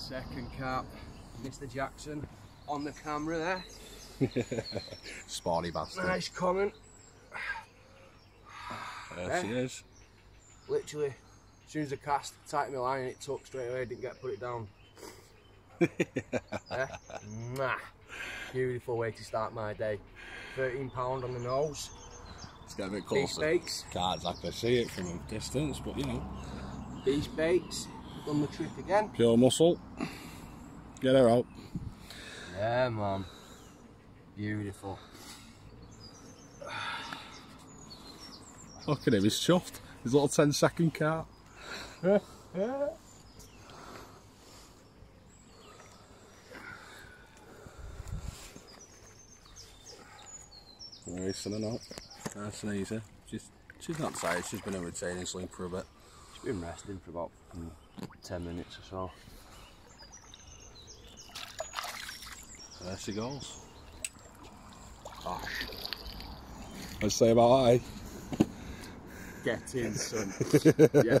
second cap. Mr. Jackson on the camera there. Sporty bastard. Nice comment. There she eh? is. Literally, as soon as I cast, tightened my line and it took straight away, didn't get to put it down. Eh? yeah? Nah. Beautiful way to start my day. £13 on the nose. Let's get a bit Beef closer. bakes. Can't exactly see it from a distance, but you know. Beast Baits. Done the trick again. Pure muscle. Get her out. Yeah, man. Beautiful. Look at him, he's chuffed. His little 10 second car. Racing her out. Nice and easy. Eh? She's, she's not tired, she's been in retaining sleep for a bit. She's been resting for about mm, 10 minutes or so. There she goes. Gosh. Let's say about that, eh? Get in, son. yes.